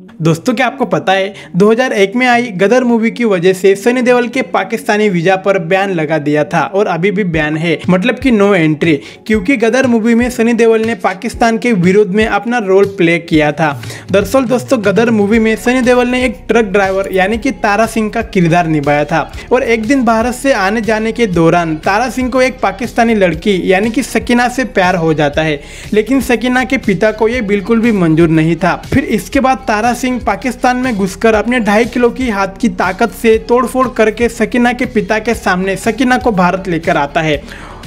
दोस्तों, क्या आपको पता है 2001 में आई गदर मूवी की वजह से सनी देवल के पाकिस्तानी वीज़ा पर बैन लगा दिया था और अभी भी बैन है। मतलब कि नो एंट्री, क्योंकि गदर मूवी में सनी देवल ने पाकिस्तान के विरोध में अपना रोल प्ले किया था। दरअसल दोस्तों, गदर मूवी में सनी देओल ने एक ट्रक ड्राइवर, यानी कि तारा सिंह का किरदार निभाया था। और एक दिन भारत से आने जाने के दौरान तारा सिंह को एक पाकिस्तानी लड़की, यानी कि सकीना से प्यार हो जाता है। लेकिन सकीना के पिता को ये बिल्कुल भी मंजूर नहीं था। फिर इसके बाद तारा तारा सिंह पाकिस्तान में घुसकर अपने ढाई किलो की हाथ की ताकत से तोड़फोड़ करके सकीना के पिता के सामने, सकीना को भारत लेकर आता है।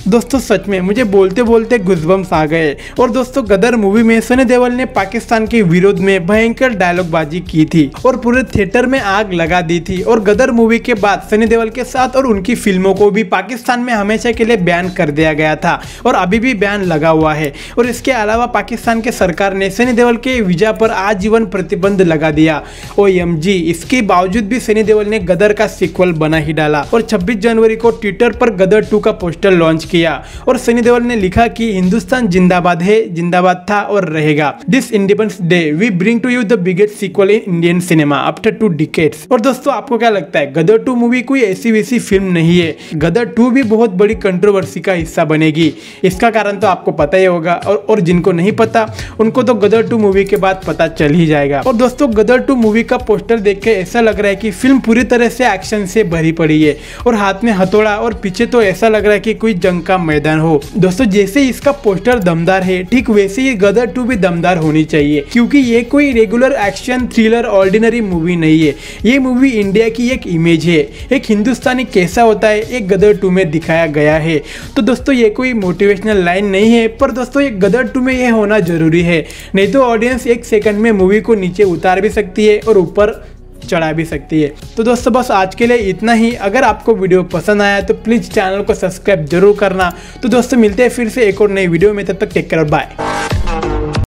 दोस्तों, सच में मुझे बोलते बोलते गुजबम्स आ गए। और दोस्तों, गदर मूवी में सनी देवल ने पाकिस्तान के विरोध में भयंकर डायलॉगबाजी की थी और पूरे थिएटर में आग लगा दी थी। और गदर मूवी के बाद सनी देवल के साथ और उनकी फ़िल्मों को भी पाकिस्तान में हमेशा के लिए बैन कर दिया गया था और अभी भी बैन लगा हुआ है। और इसके अलावा पाकिस्तान के सरकार ने सनी देवल के वीज़ा पर आजीवन प्रतिबंध लगा दिया। ओ एम जी इसके बावजूद भी सनी देवल ने गदर का सिक्वल बना ही डाला। और छब्बीस जनवरी को ट्विटर पर गदर टू का पोस्टर लॉन्च किया। किया और सनी देओल ने लिखा कि हिंदुस्तान जिंदाबाद है जिंदाबाद था और रहेगा। This independence day we bring to you the biggest sequel in Indian cinema after two decades और दोस्तों आपको क्या लगता है गदर टू मूवी कोई ऐसी वैसी फ़िल्म नहीं है? गदर टू भी बहुत बड़ी कंट्रोवर्सी का हिस्सा बनेगी। इसका कारण तो आपको पता ही होगा और, और जिनको नहीं पता उनको तो गदर टू मूवी के बाद पता चल ही जाएगा। और दोस्तों गदर टू मूवी का पोस्टर देख के ऐसा लग रहा है कि फ़िल्म पूरी तरह से एक्शन से भरी पड़ी है। और हाथ में हथौड़ा और पीछे तो ऐसा लग रहा है कि कोई जंग का मैदान हो। दोस्तों, जैसे इसका पोस्टर दमदार है, ठीक वैसे ही गदर टू भी दमदार होनी चाहिए, क्योंकि ये कोई regular action thriller ordinary movie नहीं है। ये मूवी इंडिया की एक इमेज है। एक हिंदुस्तानी कैसा होता है, एक गदर टू में दिखाया गया है। तो दोस्तों, ये कोई मोटिवेशनल लाइन नहीं है, पर दोस्तों ये गदर टू में ये होना ज़रूरी है। नहीं तो ऑडियंस एक सेकंड में मूवी को नीचे उतार भी सकती है और ऊपर चढ़ा भी सकती है। तो दोस्तों, बस आज के लिए इतना ही। अगर आपको वीडियो पसंद आया तो प्लीज़ चैनल को सब्सक्राइब ज़रूर करना। तो दोस्तों, मिलते हैं फिर से एक और नई वीडियो में। तब तक टेक कर बाय।